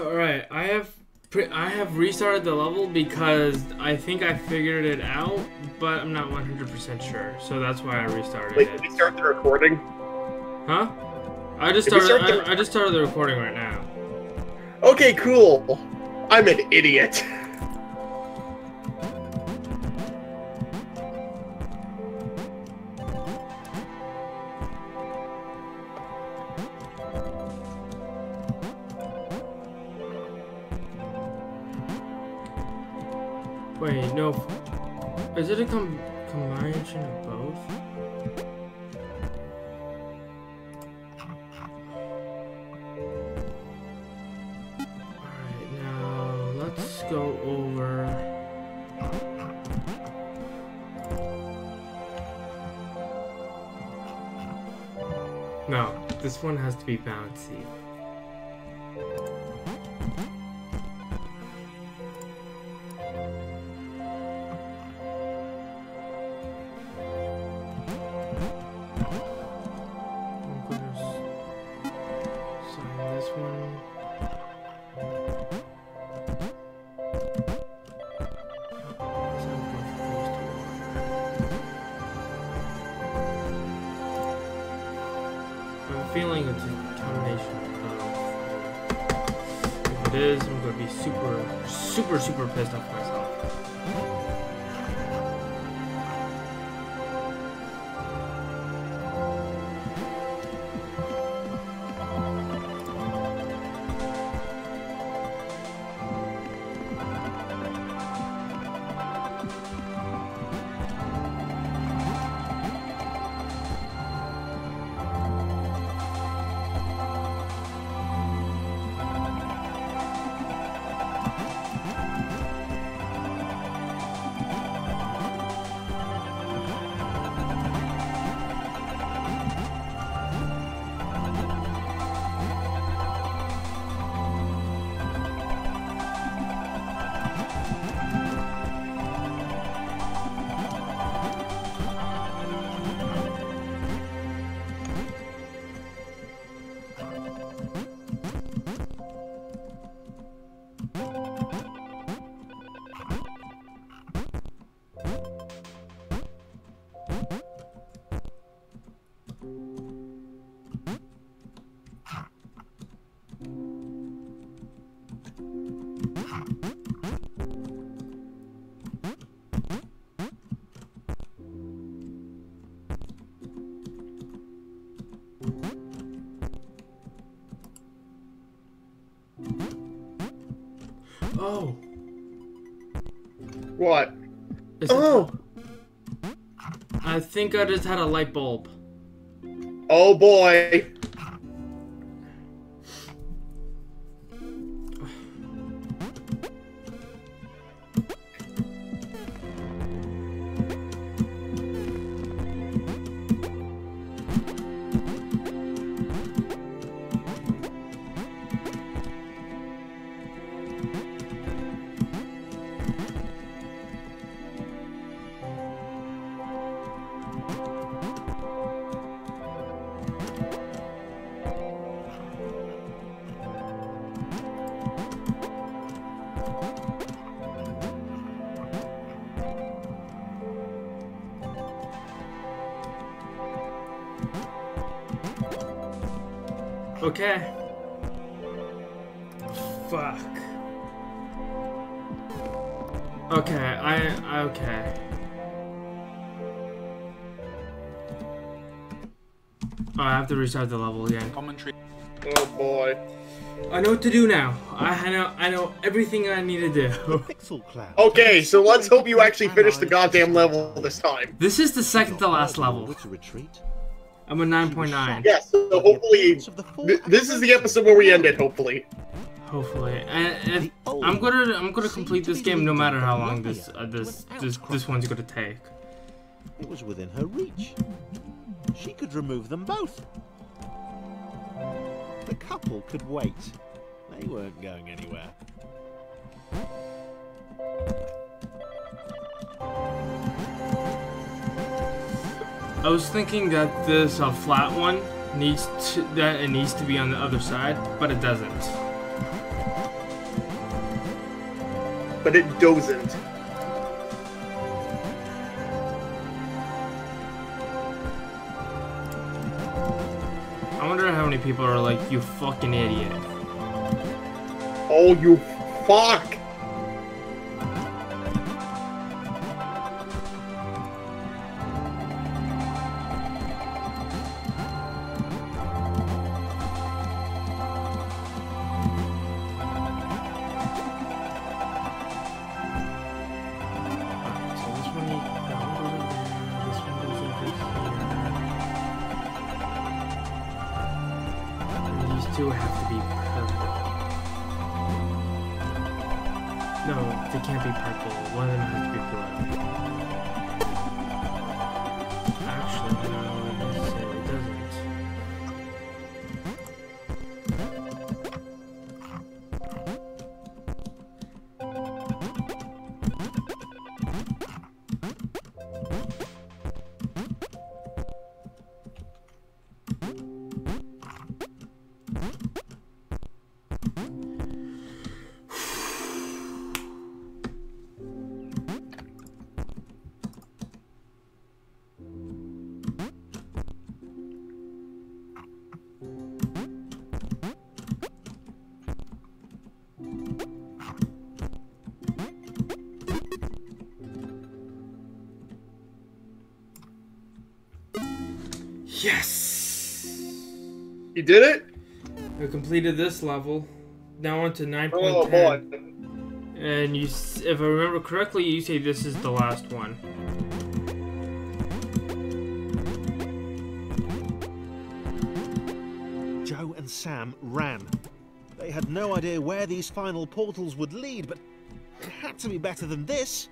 Alright, I have I have restarted the level because I think I figured it out, but I'm not 100% sure. So that's why I restarted Wait, it. did we start the recording? Huh? I just Did started. start I, I just started the recording right now. Okay, cool. I'm an idiot. Wait, no. Is it a com combination of both? Alright, now let's go over. No, this one has to be bouncy. Feeling it's a combination of. Um, if it is, I'm gonna be super, super, super pissed off myself. Oh, What? is it- Oh, I think I just had a light bulb. oh boy. Okay. Fuck. Okay, I, okay. Oh, I have to restart the level again. Commentary. Oh boy. I know what to do now. I know I know everything I need to do. Pixel Cloud. Okay, so let's hope you actually finish the goddamn level this time. This is the second to last level. To retreat. I'm a 9.9. Yes, so hopefully, Of the four th- this is the episode where we end it, hopefully. Hopefully, and, and I'm gonna I'm gonna complete this game no matter how long this uh, this this this one's gonna take. It was within her reach. She could remove them both. The couple could wait. They weren't going anywhere. I was thinking that this uh, flat one needs to that it needs to be on the other side, but it doesn't. but it doesn't. Many people are like, you fucking idiot. Oh, you fuck! Two have to be purple. No, they can't be purple. One of them has to be blue. Actually, no, Yes! You did it? I completed this level. Now on to 9.10. Oh boy. And you, if I remember correctly, you say this is the last one. Joe and Sam ran. They had no idea where these final portals would lead, but it had to be better than this.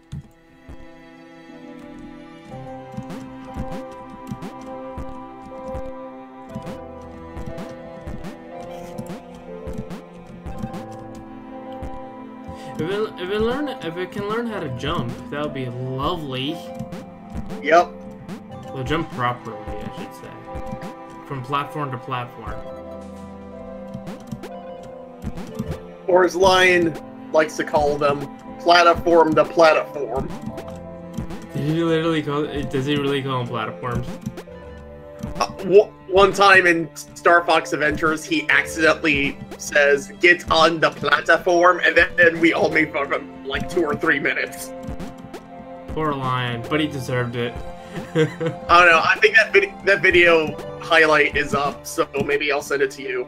If it, if it learn, if it can learn how to jump, that would be lovely. Yep. Well, jump properly, I should say. From platform to platform. Or as Lion likes to call them, platform to platform. Did he literally call? Does he really call them platforms? Uh, one time in Star Fox Adventures, he accidentally says, get on the platform, and then, then we all make fun of him like two or three minutes. Poor lion, but he deserved it. I don't know, I think that, vid- that video highlight is up, so maybe I'll send it to you.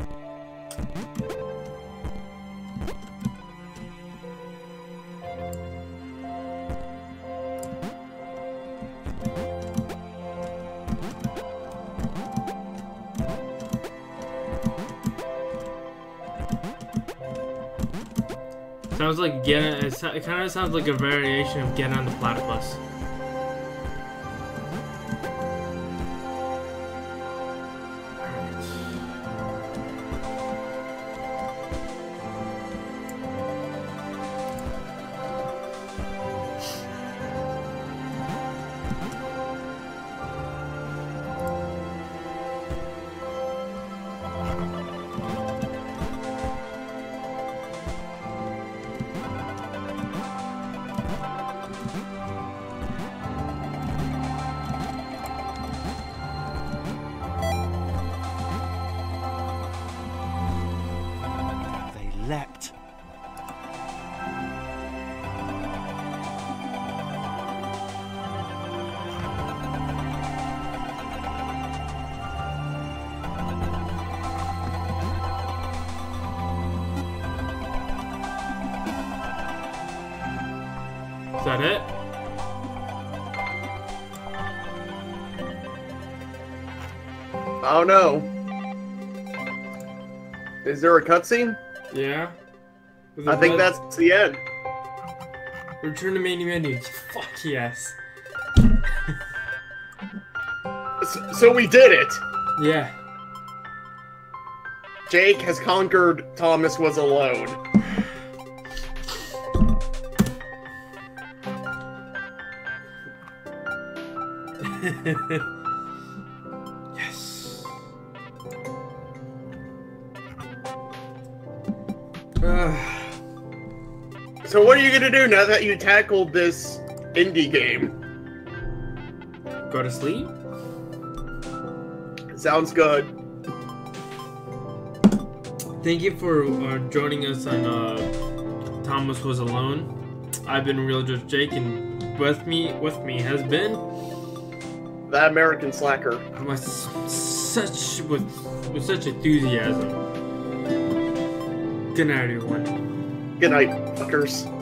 Sounds like. It, kind of sounds like a variation of get on the platypus. Leapt. Is that it? Oh, I don't know. Is there a cutscene? Yeah. I think blood- that's the end. Return to main menu. Fuck yes. So, so we did it. Yeah. Jake has conquered Thomas was alone. So what are you gonna do now that you tackled this indie game? Go to sleep. Sounds good. Thank you for uh, joining us on uh, Thomas Was Alone. I've been Real Judge Jake, and with me, with me has been That American slacker. with such with with such enthusiasm. Good night, everyone. Good night, fuckers.